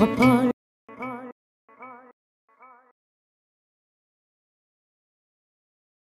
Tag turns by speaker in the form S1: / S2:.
S1: métropole